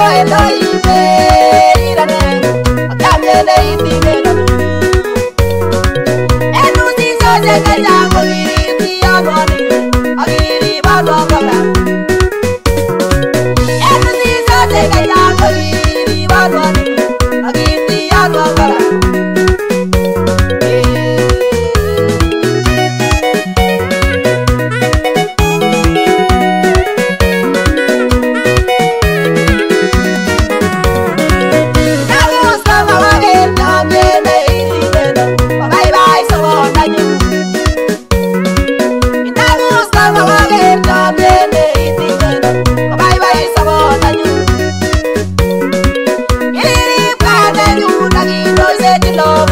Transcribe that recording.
vai you. Love